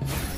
you